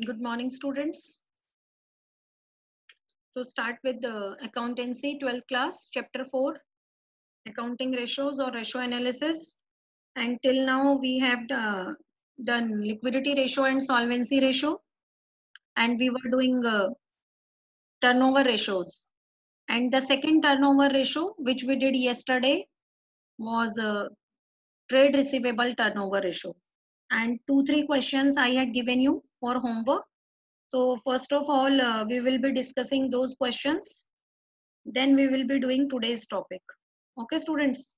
Good morning, students. So start with the accountancy 12th class, chapter 4, accounting ratios or ratio analysis. And till now we have uh, done liquidity ratio and solvency ratio. And we were doing uh, turnover ratios. And the second turnover ratio, which we did yesterday, was uh, trade receivable turnover ratio. And two, three questions I had given you for homework. So first of all, uh, we will be discussing those questions. Then we will be doing today's topic. Okay, students.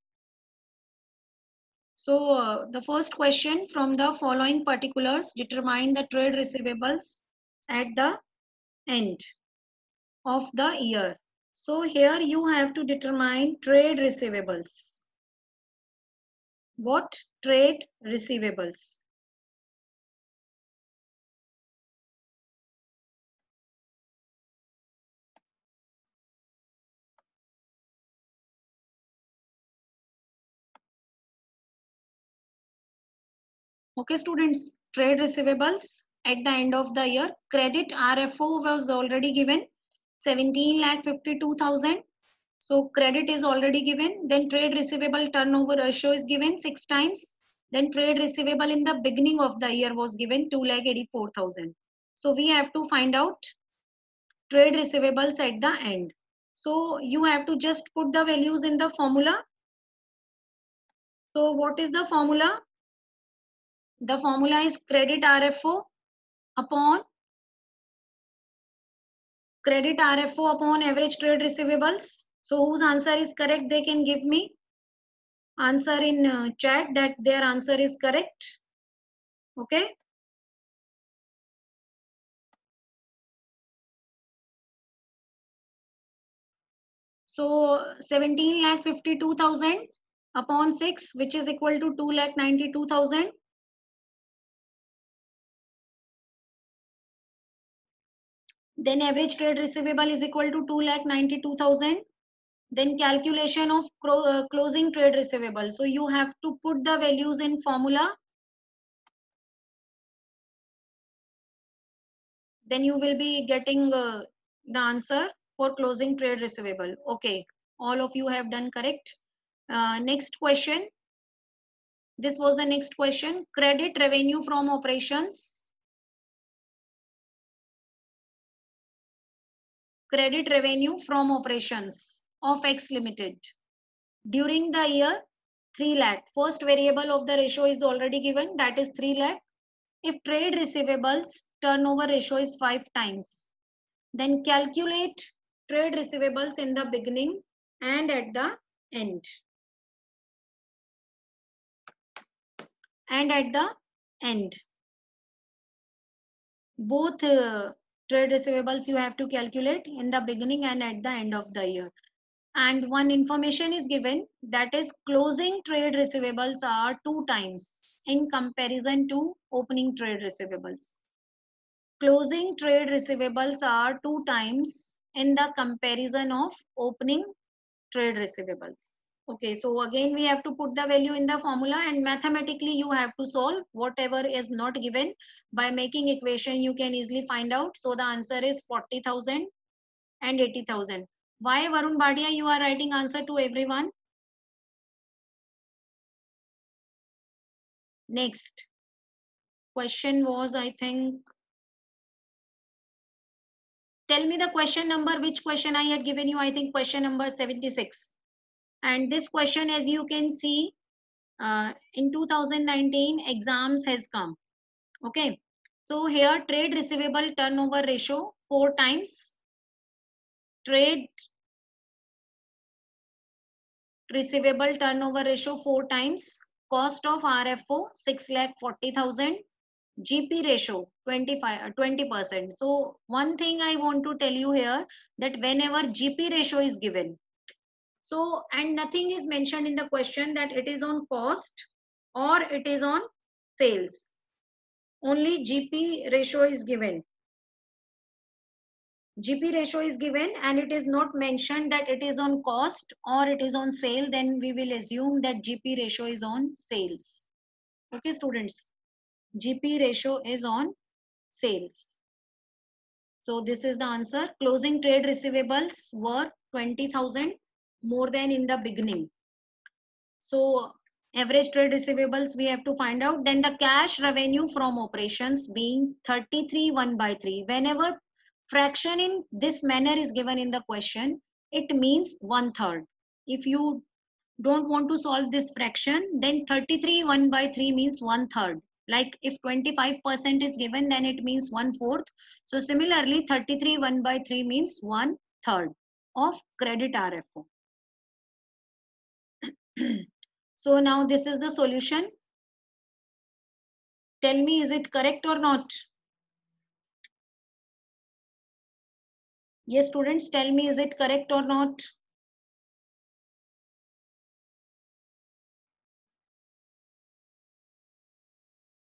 So uh, the first question from the following particulars determine the trade receivables at the end of the year. So here you have to determine trade receivables. What trade receivables? Okay, students, trade receivables at the end of the year. Credit RFO was already given 17 lakh 52,000. So credit is already given. Then trade receivable turnover ratio is given six times. Then trade receivable in the beginning of the year was given 2 lakh 84,000. So we have to find out trade receivables at the end. So you have to just put the values in the formula. So what is the formula? The formula is credit RFO upon credit RFO upon average trade receivables. So whose answer is correct, they can give me answer in uh, chat that their answer is correct. Okay. So 17 lakh 52,000 upon 6 which is equal to 2 lakh 92,000 then average trade receivable is equal to 2 lakh 92,000 then calculation of uh, closing trade receivable. So you have to put the values in formula. Then you will be getting uh, the answer for closing trade receivable. Okay. All of you have done correct. Uh, next question. This was the next question. Credit revenue from operations credit revenue from operations of X Limited. During the year, 3 lakh. First variable of the ratio is already given, that is 3 lakh. If trade receivables turnover ratio is 5 times, then calculate trade receivables in the beginning and at the end. And at the end. Both uh, trade receivables you have to calculate in the beginning and at the end of the year. And one information is given that is closing trade receivables are two times in comparison to opening trade receivables. Closing trade receivables are two times in the comparison of opening trade receivables Okay, so again, we have to put the value in the formula and mathematically you have to solve whatever is not given. By making equation, you can easily find out. So the answer is 40,000 and 80,000. Why Varun Bhadia, you are writing answer to everyone? Next question was, I think, tell me the question number, which question I had given you, I think question number 76. And this question, as you can see, uh, in 2019 exams has come. Okay. So here trade receivable turnover ratio four times. Trade receivable turnover ratio four times. Cost of RFO 6 lakh 40,000. GP ratio 25 20 percent. So one thing I want to tell you here that whenever GP ratio is given, so, and nothing is mentioned in the question that it is on cost or it is on sales. Only GP ratio is given. GP ratio is given and it is not mentioned that it is on cost or it is on sale, then we will assume that GP ratio is on sales. Okay, students. GP ratio is on sales. So this is the answer. Closing trade receivables were 20,000 more than in the beginning. So average trade receivables we have to find out. Then the cash revenue from operations being 33 1 by 3. Whenever fraction in this manner is given in the question, it means one third. If you don't want to solve this fraction, then 33 1 by 3 means one third. Like if 25% is given, then it means one fourth. So similarly, 33 1 by 3 means one third of credit RFO. so now this is the solution. Tell me, is it correct or not? Yes, students, tell me, is it correct or not?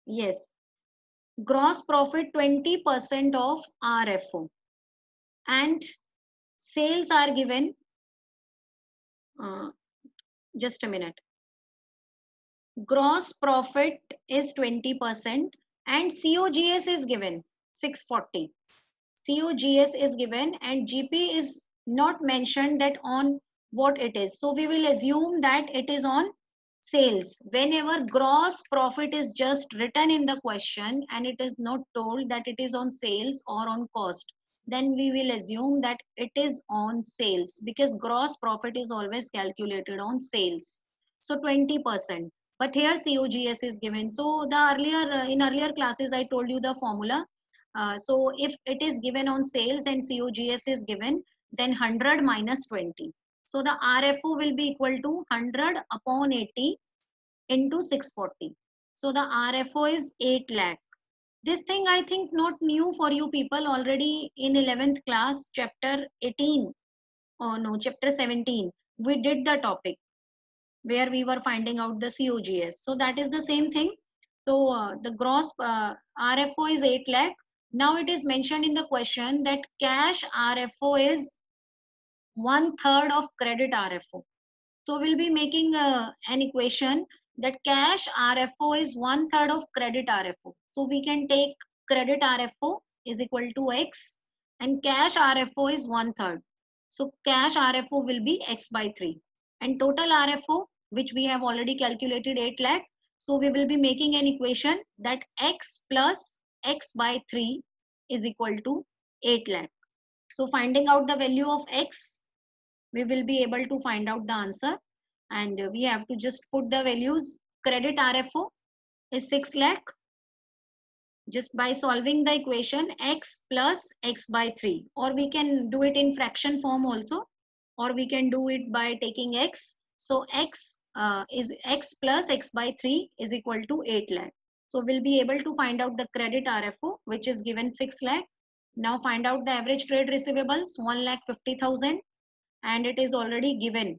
Yes. Gross profit 20% of RFO. And sales are given. Uh, just a minute. Gross profit is 20% and COGS is given 640. COGS is given and GP is not mentioned that on what it is. So we will assume that it is on sales. Whenever gross profit is just written in the question and it is not told that it is on sales or on cost, then we will assume that it is on sales because gross profit is always calculated on sales. So 20%. But here COGS is given. So the earlier uh, in earlier classes I told you the formula uh, so if it is given on sales and COGS is given, then 100 minus 20. So the RFO will be equal to 100 upon 80 into 640. So the RFO is 8 lakh. This thing I think not new for you people already in 11th class, chapter 18. Oh no, chapter 17. We did the topic where we were finding out the COGS. So that is the same thing. So uh, the gross uh, RFO is 8 lakh now it is mentioned in the question that cash RFO is one third of credit RFO. So we'll be making uh, an equation that cash RFO is one third of credit RFO. So we can take credit RFO is equal to X and cash RFO is one third. So cash RFO will be X by 3 and total RFO which we have already calculated 8 lakh. So we will be making an equation that X plus x by 3 is equal to 8 lakh. So finding out the value of x, we will be able to find out the answer. And we have to just put the values. Credit RFO is 6 lakh. Just by solving the equation x plus x by 3. Or we can do it in fraction form also. Or we can do it by taking x. So x uh, is x plus x by 3 is equal to 8 lakh. So we'll be able to find out the credit RFO, which is given 6 lakh. Now find out the average trade receivables, 1 lakh 50,000. And it is already given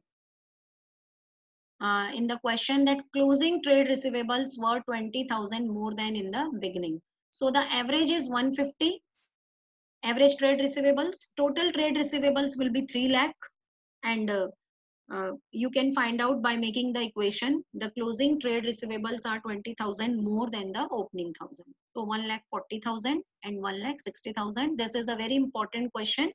uh, in the question that closing trade receivables were 20,000 more than in the beginning. So the average is 150. Average trade receivables, total trade receivables will be 3 lakh. And uh, uh, you can find out by making the equation the closing trade receivables are 20000 more than the opening thousand. So 1 lakh 40000 and 1 lakh 60000 this is a very important question.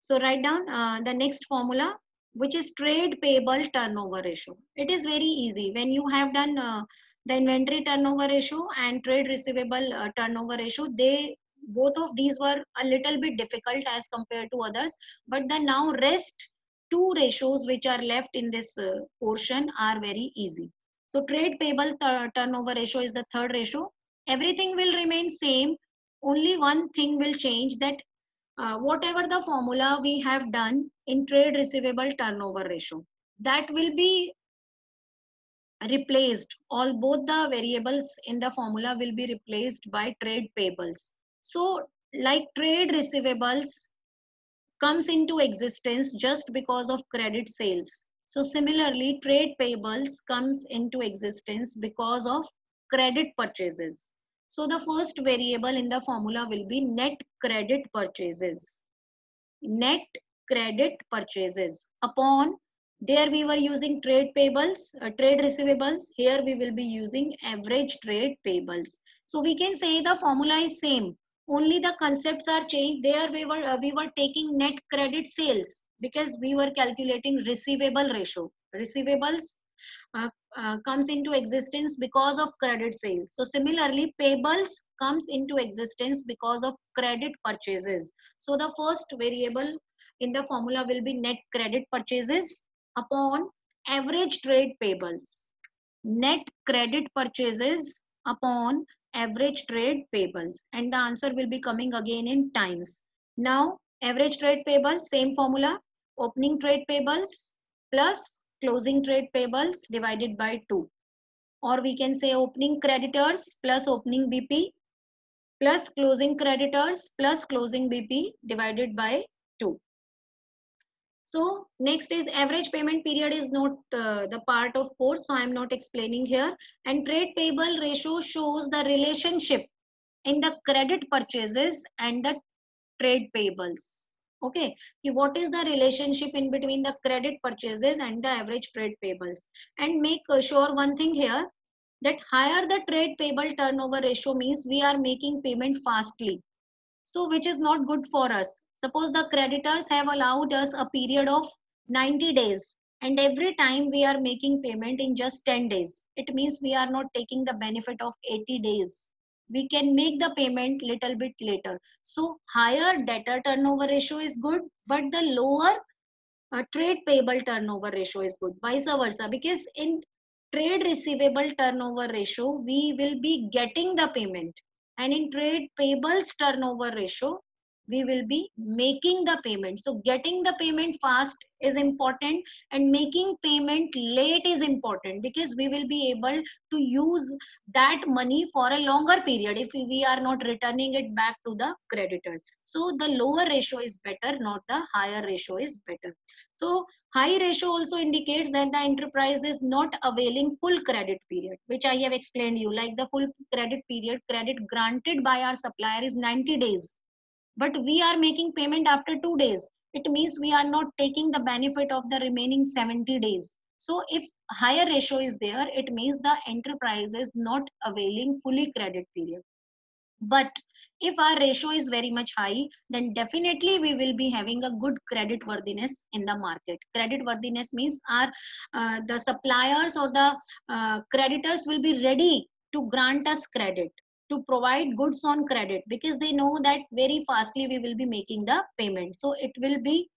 So write down uh, the next formula which is trade payable turnover ratio. It is very easy. When you have done uh, the inventory turnover ratio and trade receivable uh, turnover ratio they both of these were a little bit difficult as compared to others but the now rest two ratios which are left in this uh, portion are very easy. So trade payable turnover ratio is the third ratio. Everything will remain same. Only one thing will change that uh, whatever the formula we have done in trade receivable turnover ratio, that will be replaced. All both the variables in the formula will be replaced by trade payables. So like trade receivables comes into existence just because of credit sales. So similarly, trade payables comes into existence because of credit purchases. So the first variable in the formula will be net credit purchases. Net credit purchases upon there we were using trade payables uh, trade receivables. Here we will be using average trade payables. So we can say the formula is same. Only the concepts are changed. There we were uh, we were taking net credit sales because we were calculating receivable ratio. Receivables uh, uh, comes into existence because of credit sales. So similarly, payables comes into existence because of credit purchases. So the first variable in the formula will be net credit purchases upon average trade payables. Net credit purchases upon average trade payables. And the answer will be coming again in times. Now, average trade payables, same formula, opening trade payables plus closing trade payables divided by 2 or we can say opening creditors plus opening BP plus closing creditors plus closing BP divided by 2. So next is average payment period is not uh, the part of course so I am not explaining here. And trade payable ratio shows the relationship in the credit purchases and the trade payables. Okay? What is the relationship in between the credit purchases and the average trade payables? And make sure one thing here that higher the trade payable turnover ratio means we are making payment fastly. So which is not good for us suppose the creditors have allowed us a period of 90 days and every time we are making payment in just 10 days. It means we are not taking the benefit of 80 days. We can make the payment little bit later. So higher debtor turnover ratio is good but the lower uh, trade payable turnover ratio is good. Vice versa because in trade receivable turnover ratio we will be getting the payment. And in trade payables turnover ratio we will be making the payment. So getting the payment fast is important and making payment late is important because we will be able to use that money for a longer period if we are not returning it back to the creditors. So the lower ratio is better not the higher ratio is better. So high ratio also indicates that the enterprise is not availing full credit period which i have explained you like the full credit period credit granted by our supplier is 90 days but we are making payment after two days. It means we are not taking the benefit of the remaining 70 days. So if higher ratio is there it means the enterprise is not availing fully credit period. But if our ratio is very much high then definitely we will be having a good credit worthiness in the market. Credit worthiness means our uh, the suppliers or the uh, creditors will be ready to grant us credit to provide goods on credit because they know that very fastly we will be making the payment. So it will be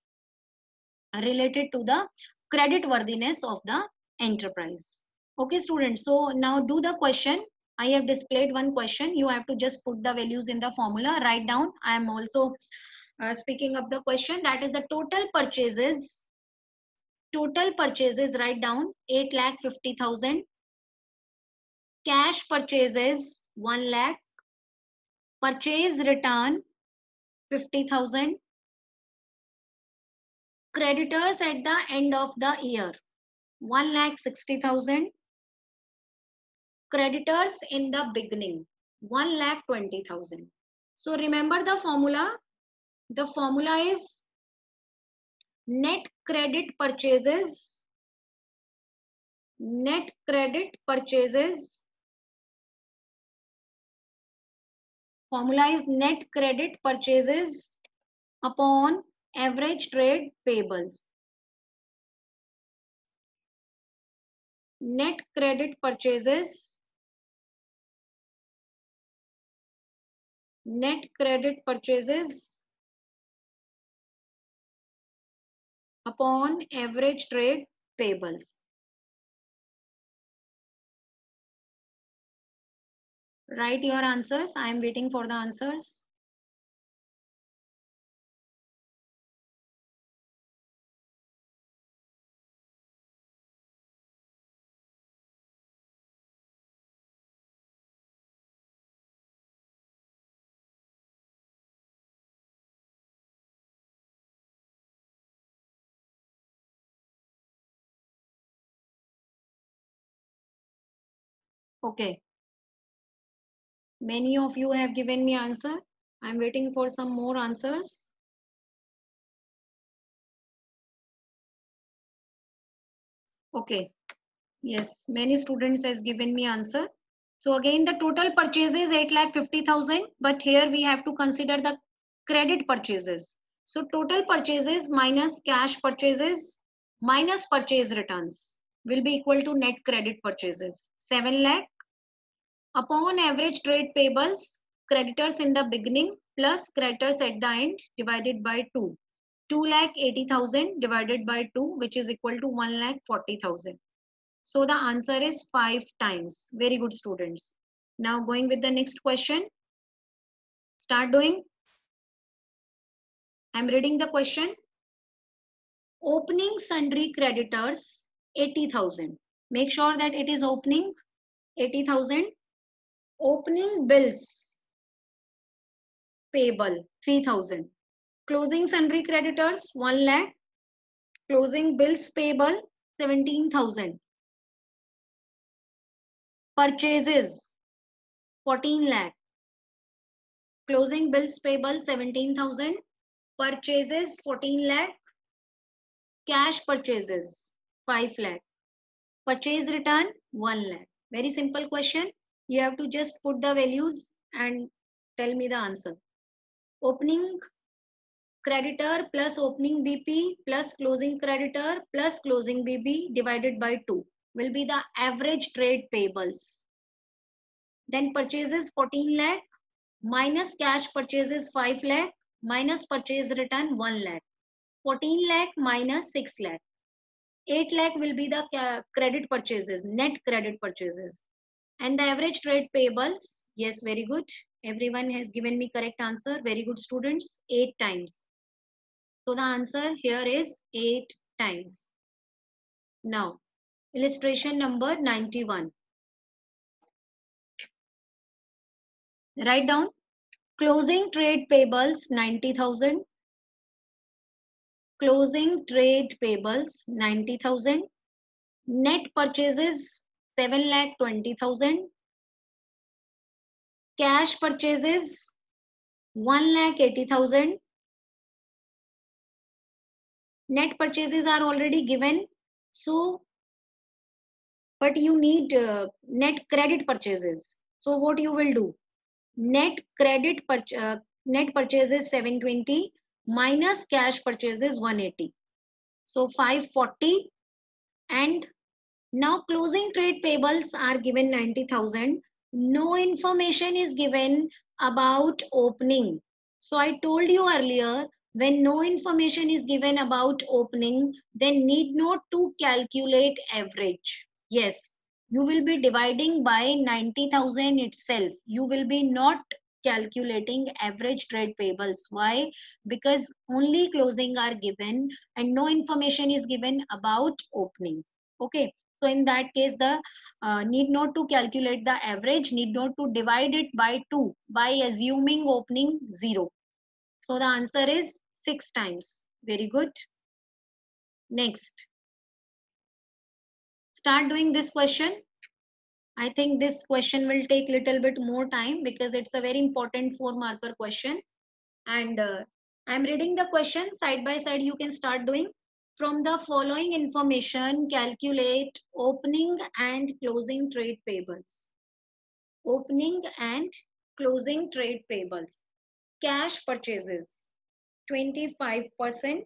related to the credit worthiness of the enterprise. Okay students. So now do the question. I have displayed one question. You have to just put the values in the formula. Write down. I am also uh, speaking of the question. That is the total purchases. Total purchases. Write down. 8 lakh 50000 cash purchases 1 lakh. Purchase return 50000 creditors at the end of the year 1 lakh 60000 creditors in the beginning 1 lakh 20000 so remember the formula? The formula is net credit purchases net credit purchases Formula is net credit purchases upon average trade payables. Net credit purchases net credit purchases upon average trade payables. Write your answers. I am waiting for the answers. Okay. Many of you have given me answer. I'm waiting for some more answers. Okay. Yes, many students has given me answer. So again, the total purchases 8 lakh 50,000, but here we have to consider the credit purchases. So total purchases minus cash purchases minus purchase returns will be equal to net credit purchases. 7 lakh upon average trade payables, creditors in the beginning plus creditors at the end divided by 2. 2 lakh 80,000 divided by 2 which is equal to 1 lakh 40,000. So the answer is 5 times. Very good students. Now going with the next question. Start doing. I'm reading the question. Opening sundry creditors 80,000. Make sure that it is opening 80,000. Opening bills payable 3000 Closing sundry creditors 1 lakh. Closing bills payable 17,000. Purchases 14 lakh. Closing bills payable 17,000. Purchases 14 lakh. Cash purchases 5 lakh. Purchase return 1 lakh. Very simple question. You have to just put the values and tell me the answer. Opening creditor plus opening BP plus closing creditor plus closing BP divided by 2 will be the average trade payables. Then purchases 14 lakh minus cash purchases 5 lakh minus purchase return 1 lakh. 14 lakh minus 6 lakh. 8 lakh will be the credit purchases, net credit purchases. And the average trade payables, yes, very good. Everyone has given me correct answer. Very good students, 8 times. So the answer here is 8 times. Now, illustration number 91. Write down closing trade payables 90,000. Closing trade payables 90,000. Net purchases 7 lakh 20,000. Cash purchases 1 lakh 80,000 net purchases are already given. So but you need uh, net credit purchases. So what you will do? Net credit pur uh, net purchases 720 minus cash purchases 180 so 540 and now closing trade payables are given 90000 no information is given about opening so i told you earlier when no information is given about opening, then need not to calculate average. Yes, you will be dividing by 90,000 itself. You will be not calculating average trade payables. Why? Because only closing are given and no information is given about opening. Okay. So in that case, the uh, need not to calculate the average, need not to divide it by 2 by assuming opening 0. So the answer is six times. Very good. Next. Start doing this question. I think this question will take little bit more time because it's a very important four marker question. And uh, I'm reading the question side by side. You can start doing. From the following information, calculate opening and closing trade payables. Opening and closing trade payables. Cash purchases. 25%.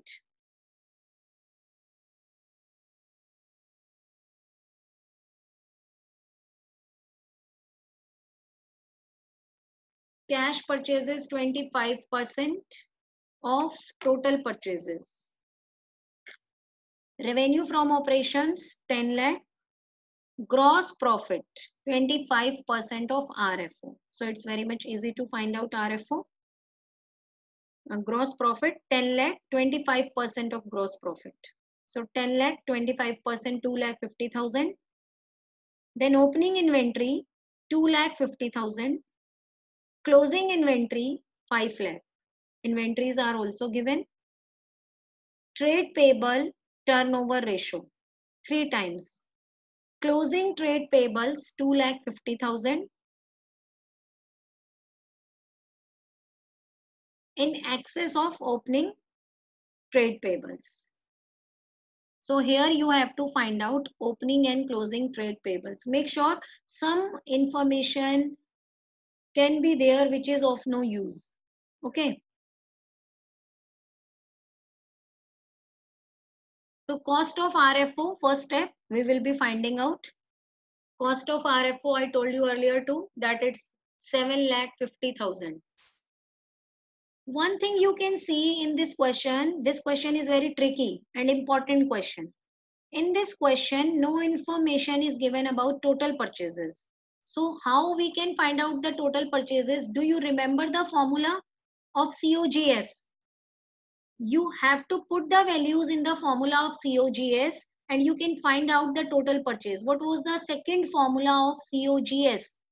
Cash purchases 25% of total purchases. Revenue from operations 10 lakh. Gross profit 25% of RFO. So it's very much easy to find out RFO uh, gross profit 10 lakh 25% of gross profit. So 10 lakh 25% 2 lakh 50000 then opening inventory 2 lakh 50000 closing inventory 5 lakh. Inventories are also given. Trade payable turnover ratio 3 times closing trade payables 2 lakh 50000 in excess of opening trade payables. So here you have to find out opening and closing trade payables. Make sure some information can be there which is of no use. Okay. So cost of RFO, first step, we will be finding out. Cost of RFO, I told you earlier too, that it's 7 lakh 50,000. One thing you can see in this question, this question is very tricky and important question. In this question, no information is given about total purchases. So how we can find out the total purchases? Do you remember the formula of COGS? You have to put the values in the formula of COGS and you can find out the total purchase. What was the second formula of COGS?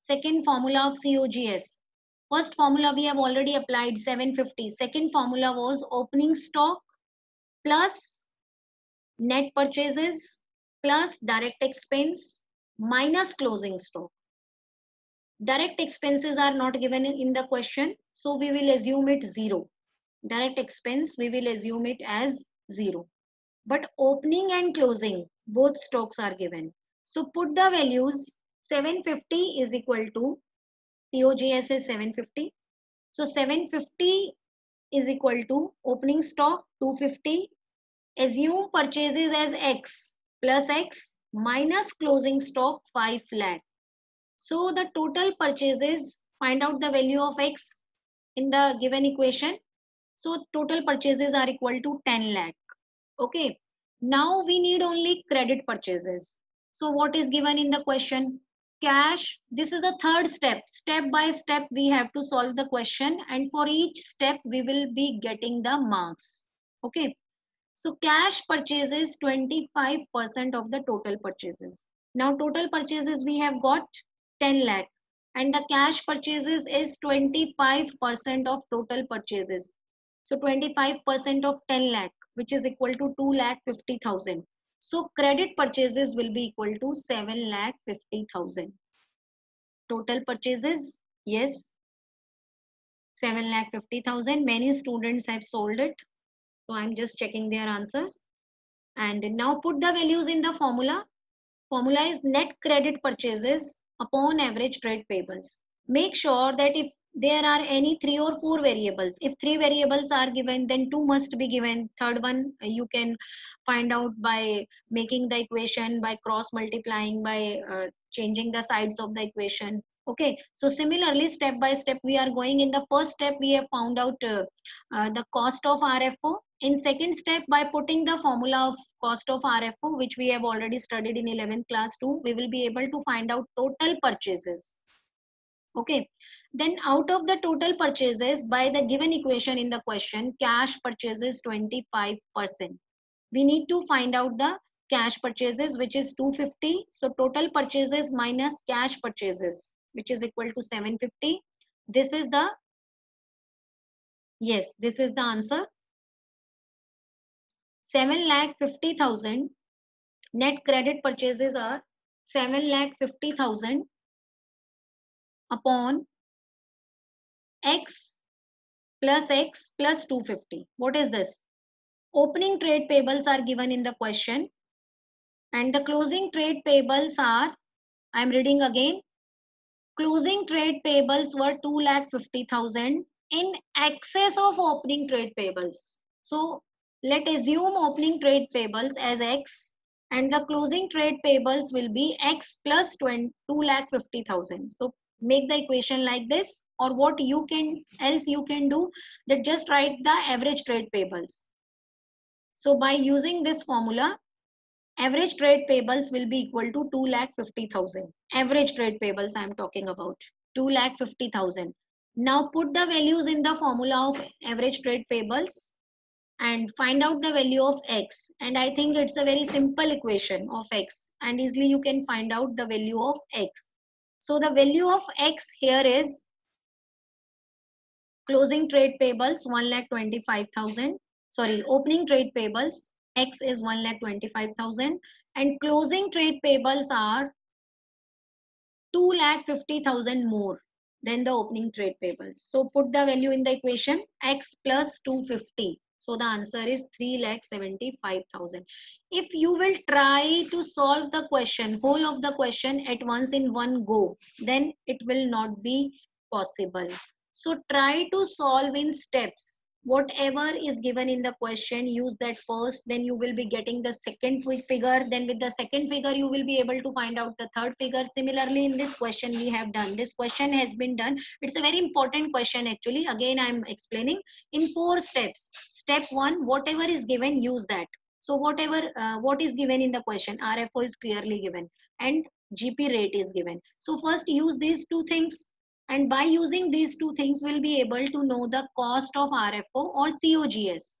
Second formula of COGS. First formula we have already applied 750. Second formula was opening stock plus net purchases plus direct expense minus closing stock. Direct expenses are not given in the question, so we will assume it zero. Direct expense, we will assume it as zero. But opening and closing, both stocks are given. So put the values 750 is equal to COGS is 750. So 750 is equal to opening stock 250. Assume purchases as X plus X minus closing stock 5 lakh. So the total purchases, find out the value of X in the given equation. So total purchases are equal to 10 lakh. Okay. Now we need only credit purchases. So what is given in the question? cash this is the third step step by step we have to solve the question and for each step we will be getting the marks okay so cash purchases 25% of the total purchases now total purchases we have got 10 lakh and the cash purchases is 25% of total purchases so 25% of 10 lakh which is equal to 2 lakh 50,000 so credit purchases will be equal to 7 lakh 50,000. Total purchases, yes, 7 lakh 50,000. Many students have sold it. So I'm just checking their answers. And now put the values in the formula. Formula is net credit purchases upon average trade payables. Make sure that if there are any three or four variables. If three variables are given, then two must be given. Third one you can find out by making the equation, by cross multiplying, by uh, changing the sides of the equation. Okay, so similarly, step by step, we are going in the first step, we have found out uh, uh, the cost of RFO. In second step, by putting the formula of cost of RFO, which we have already studied in 11th class 2, we will be able to find out total purchases. Okay, then out of the total purchases by the given equation in the question, cash purchases 25%. We need to find out the cash purchases which is 250. So total purchases minus cash purchases which is equal to 750. This is the, yes, this is the answer. 7 lakh 50,000 net credit purchases are 7 lakh 50,000 upon x plus x plus 250. What is this? Opening trade payables are given in the question and the closing trade payables are, I am reading again, closing trade payables were 2,50,000 in excess of opening trade payables. So let assume opening trade payables as x and the closing trade payables will be x plus 2,50,000. So make the equation like this or what you can else you can do that just write the average trade payables so by using this formula average trade payables will be equal to 2 lakh 50,000 average trade payables i am talking about 2 lakh 50,000 now put the values in the formula of average trade payables and find out the value of x. And i think it's a very simple equation of x and easily you can find out the value of x. So the value of X here is closing trade payables 1 lakh 25,000. Sorry, opening trade payables X is 1 lakh 25,000 and closing trade payables are 2 lakh 50,000 more than the opening trade payables. So put the value in the equation X plus 250. So the answer is 3,75,000. If you will try to solve the question, whole of the question at once in one go, then it will not be possible. So try to solve in steps whatever is given in the question use that first then you will be getting the second figure. Then with the second figure you will be able to find out the third figure. Similarly in this question we have done. This question has been done. It's a very important question actually. Again i'm explaining. In four steps. Step one whatever is given use that. So whatever uh, what is given in the question? Rfo is clearly given. And gp rate is given. So first use these two things and by using these two things, we'll be able to know the cost of RFO or COGS.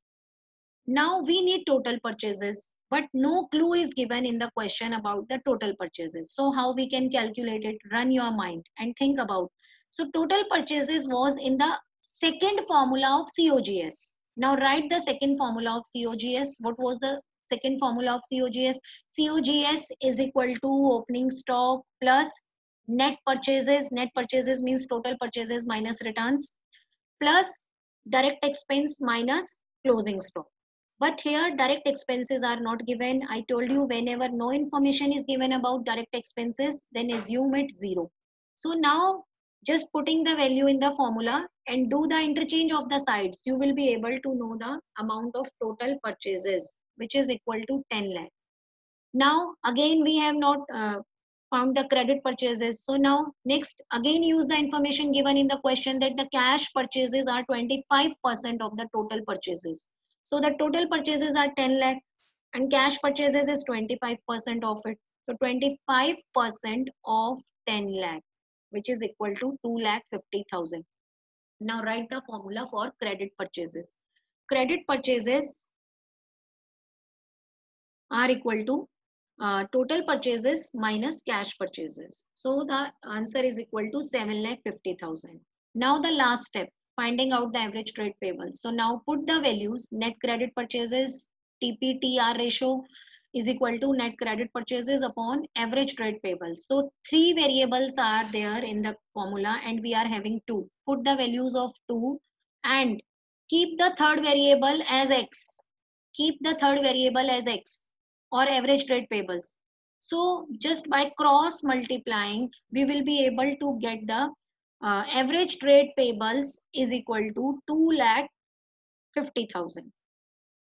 Now we need total purchases, but no clue is given in the question about the total purchases. So how we can calculate it, run your mind and think about. So total purchases was in the second formula of COGS. Now write the second formula of COGS. What was the second formula of COGS? COGS is equal to opening stock plus net purchases net purchases means total purchases minus returns plus direct expense minus closing stock. But here direct expenses are not given. I told you whenever no information is given about direct expenses then assume it zero. So now just putting the value in the formula and do the interchange of the sides you will be able to know the amount of total purchases which is equal to 10 lakh. Now again we have not uh, found the credit purchases. So now next again use the information given in the question that the cash purchases are 25% of the total purchases. So the total purchases are 10 lakh and cash purchases is 25% of it. So 25% of 10 lakh which is equal to 2 lakh 50,000. Now write the formula for credit purchases. Credit purchases are equal to uh, total purchases minus cash purchases. So the answer is equal to 7 lakh 50,000. Now the last step, finding out the average trade payable. So now put the values, net credit purchases, TPTR ratio is equal to net credit purchases upon average trade payable. So three variables are there in the formula and we are having two. Put the values of two and keep the third variable as X. Keep the third variable as X or average trade payables. So just by cross multiplying, we will be able to get the uh, average trade payables is equal to 2 lakh 50,000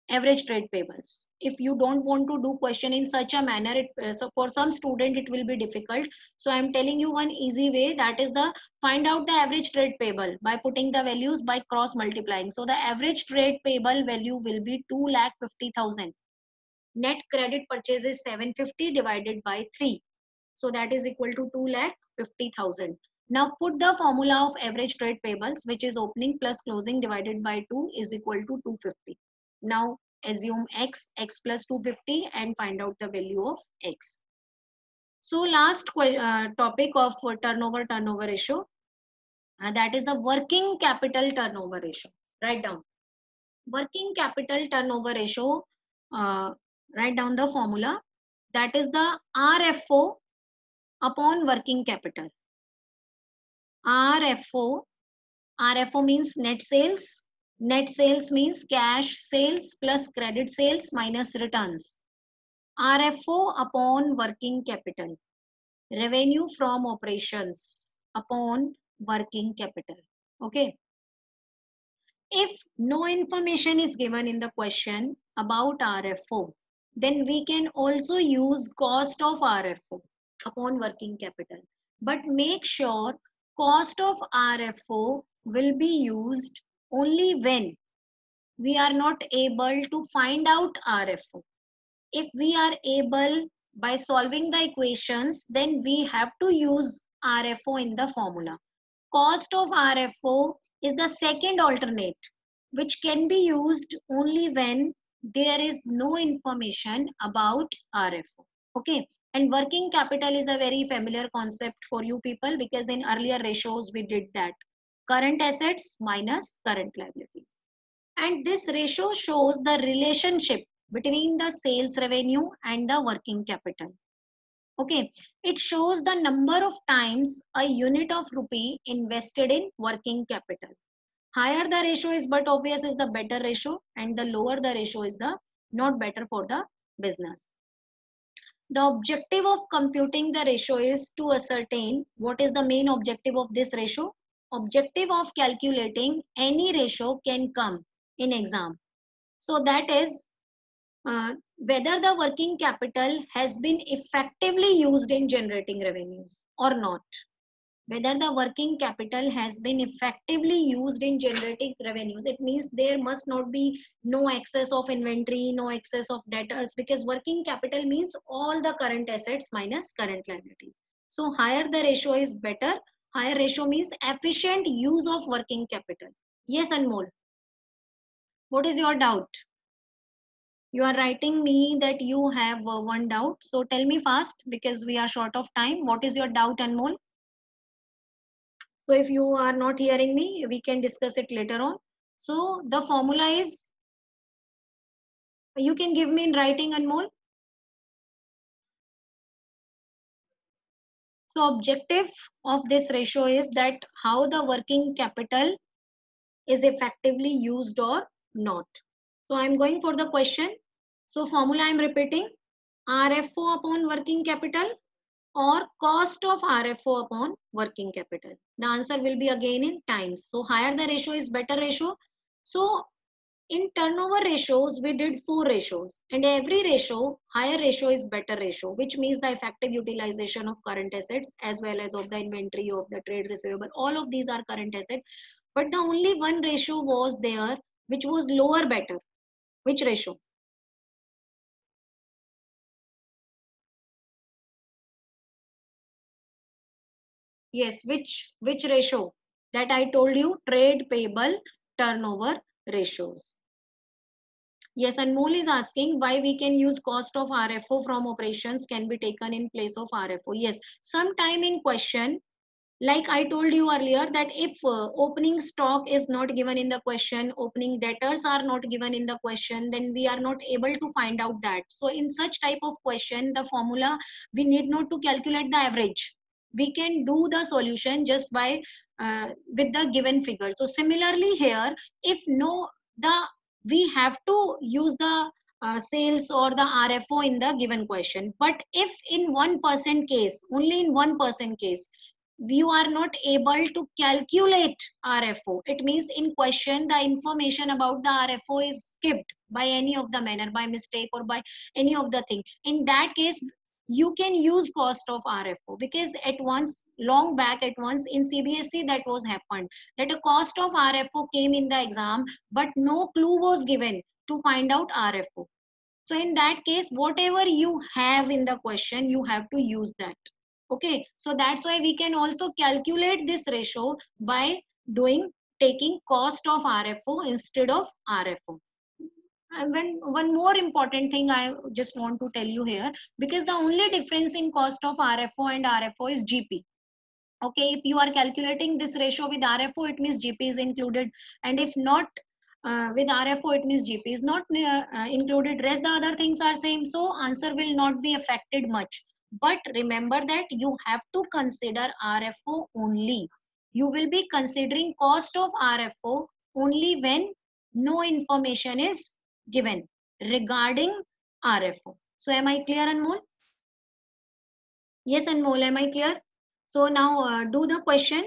average trade payables. If you don't want to do question in such a manner, it, uh, so for some student it will be difficult. So I'm telling you one easy way that is the find out the average trade payable by putting the values by cross multiplying. So the average trade payable value will be 2 lakh 50,000 net credit purchase is 750 divided by 3. So that is equal to 2 lakh 50,000. Now put the formula of average trade payables which is opening plus closing divided by 2 is equal to 250. Now assume x, x plus 250 and find out the value of x. So last uh, topic of turnover turnover ratio uh, that is the working capital turnover ratio. Write down. Working capital turnover ratio uh, write down the formula that is the RFO upon working capital. RFO, RFO means net sales. Net sales means cash sales plus credit sales minus returns. RFO upon working capital. Revenue from operations upon working capital. Okay. If no information is given in the question about RFO, then we can also use cost of RFO upon working capital. But make sure cost of RFO will be used only when we are not able to find out RFO. If we are able by solving the equations, then we have to use RFO in the formula. Cost of RFO is the second alternate, which can be used only when there is no information about RFO. Okay. And working capital is a very familiar concept for you people because in earlier ratios we did that. Current assets minus current liabilities. And this ratio shows the relationship between the sales revenue and the working capital. Okay, it shows the number of times a unit of rupee invested in working capital higher the ratio is but obvious is the better ratio and the lower the ratio is the not better for the business. The objective of computing the ratio is to ascertain what is the main objective of this ratio. Objective of calculating any ratio can come in exam. So that is uh, whether the working capital has been effectively used in generating revenues or not whether the working capital has been effectively used in generating revenues it means there must not be no excess of inventory no excess of debtors because working capital means all the current assets minus current liabilities. So higher the ratio is better. Higher ratio means efficient use of working capital. Yes anmol? What is your doubt? You are writing me that you have uh, one doubt. So tell me fast because we are short of time. What is your doubt anmol so if you are not hearing me, we can discuss it later on. So the formula is, you can give me in writing Anmol. So objective of this ratio is that how the working capital is effectively used or not. So I'm going for the question. So formula I'm repeating RFO upon working capital or cost of RFO upon working capital. The answer will be again in times. So higher the ratio is better ratio. So in turnover ratios, we did four ratios and every ratio, higher ratio is better ratio, which means the effective utilization of current assets as well as of the inventory of the trade receivable. All of these are current assets. But the only one ratio was there, which was lower better. Which ratio? Yes, which which ratio? That I told you, trade payable turnover ratios. Yes, and Anmol is asking why we can use cost of RFO from operations can be taken in place of RFO. Yes, sometime in question, like I told you earlier that if uh, opening stock is not given in the question, opening debtors are not given in the question, then we are not able to find out that. So in such type of question, the formula, we need not to calculate the average we can do the solution just by uh, with the given figure so similarly here if no the we have to use the uh, sales or the RFO in the given question. But if in one percent case, only in one percent case, you are not able to calculate RFO, it means in question the information about the RFO is skipped by any of the manner, by mistake or by any of the thing. In that case, you can use cost of RFO because at once long back at once in CBSE that was happened that a cost of RFO came in the exam but no clue was given to find out RFO. So in that case whatever you have in the question you have to use that. Okay so that's why we can also calculate this ratio by doing taking cost of RFO instead of RFO and when one more important thing i just want to tell you here because the only difference in cost of rfo and rfo is gp okay if you are calculating this ratio with rfo it means gp is included. And if not uh, with rfo it means gp is not uh, uh, included. Rest the other things are same so answer will not be affected much. But remember that you have to consider rfo only. You will be considering cost of rfo only when no information is given regarding RFO. So am I clear Anmol? Yes Anmol, am I clear? So now uh, do the question.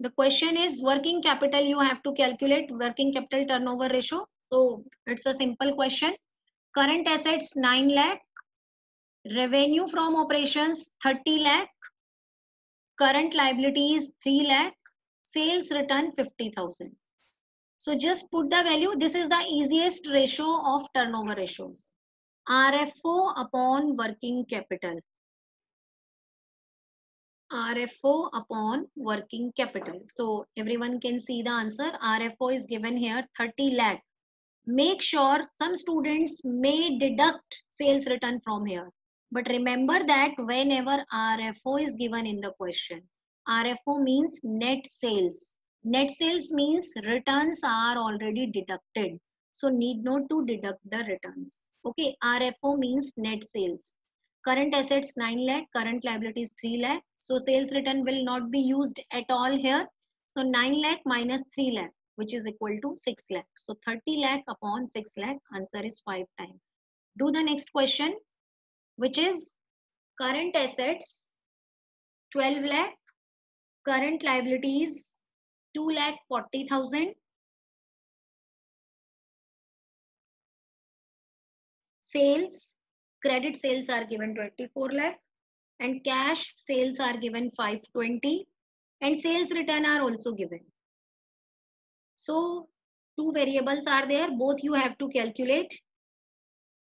The question is working capital you have to calculate working capital turnover ratio. So it's a simple question. Current assets 9 lakh. Revenue from operations 30 lakh. Current liabilities 3 lakh. Sales return 50,000. So just put the value. This is the easiest ratio of turnover ratios. RFO upon working capital. RFO upon working capital. So everyone can see the answer. RFO is given here 30 lakh. Make sure some students may deduct sales return from here. But remember that whenever RFO is given in the question, RFO means net sales. Net sales means returns are already deducted. So need not to deduct the returns. Okay, RFO means net sales. Current assets 9 lakh, current liabilities 3 lakh. So sales return will not be used at all here. So 9 lakh minus 3 lakh, which is equal to 6 lakh. So 30 lakh upon 6 lakh, answer is 5 times. Do the next question, which is current assets 12 lakh, current liabilities 2 lakh 40,000, sales, credit sales are given 24 lakh and cash sales are given 520 and sales return are also given. So two variables are there, both you have to calculate.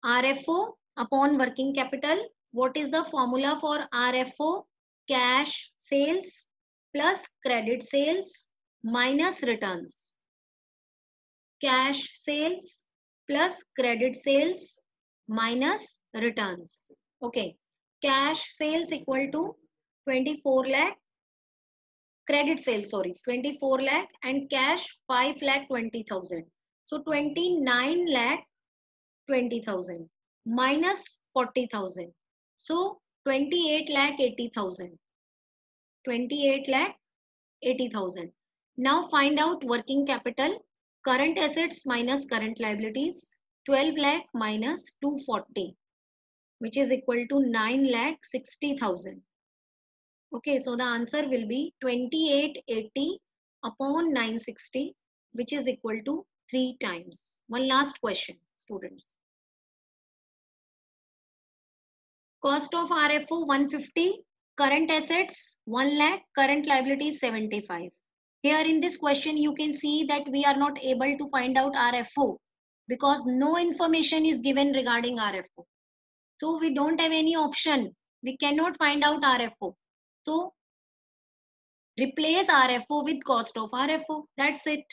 RFO upon working capital. What is the formula for RFO? Cash sales plus credit sales minus returns. Cash sales plus credit sales minus returns. Okay. Cash sales equal to 24 lakh credit sales sorry 24 lakh and cash 5 lakh 20000 so 29 lakh 20000 minus 40000 so 28 lakh 80000 28 lakh 80000 now find out working capital current assets minus current liabilities 12 lakh minus 240 which is equal to 9 lakh 60000 Okay, so the answer will be 2880 upon 960, which is equal to 3 times. One last question, students. Cost of RFO 150, current assets 1 lakh, current liabilities 75. Here in this question, you can see that we are not able to find out RFO because no information is given regarding RFO. So we don't have any option. We cannot find out RFO. So replace RFO with cost of RFO. That's it.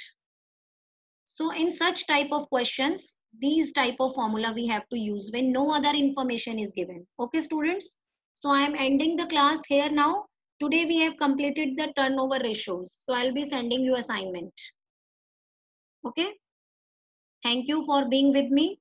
So in such type of questions, these type of formula we have to use when no other information is given. Okay, students? So I am ending the class here now. Today we have completed the turnover ratios. So I'll be sending you assignment. Okay. Thank you for being with me.